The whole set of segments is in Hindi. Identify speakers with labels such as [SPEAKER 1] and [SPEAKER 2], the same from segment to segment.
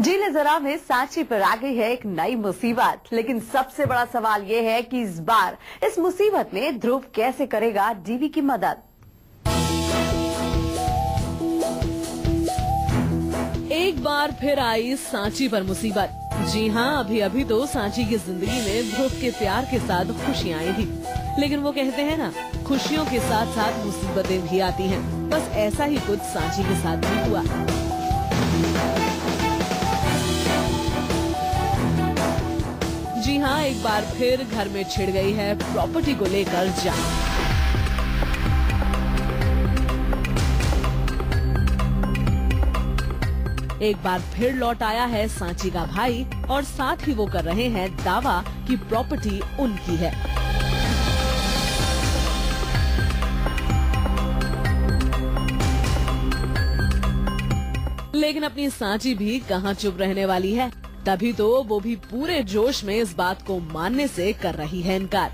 [SPEAKER 1] जी जरा में सांची पर आ गई है एक नई मुसीबत। लेकिन सबसे बड़ा सवाल ये है कि इस बार इस मुसीबत में ध्रुव कैसे करेगा डीवी की मदद?
[SPEAKER 2] एक बार फिर आई सांची पर मुसीबत। जी हाँ अभी अभी तो सांची की ज़िंदगी में ध्रुव के प्यार के साथ खुशियाँ आई थी। लेकिन वो कहते हैं ना, खुशियों के साथ साथ मुसीबतें भी आती हैं। बस ऐसा ही कुछ सांची के साथ भी हुआ। जी हाँ एक बार फिर घर में छिड़ गई है प्रॉपर्टी को लेकर जान। एक बार फिर लौट आया है सांची का भाई और साथ ही वो कर रहे हैं दावा कि प्रॉपर्टी उनकी है। लेकिन अपनी सांची भी कहाँ चुप रहने वाली है? तभी तो वो भी पूरे जोश में इस बात को मानने से कर रही है इनकार।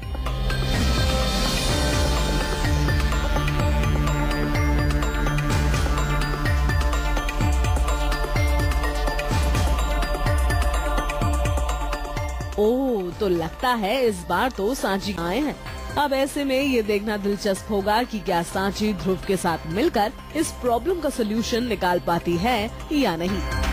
[SPEAKER 2] ओह तो लगता है इस बार तो सांची आए हैं। अब ऐसे में ये देखना दिलचस्प होगा कि क्या सांची ध्रुव के साथ मिलकर इस प्रॉब्लम का सोल्यूशन निकाल पाती है या नहीं।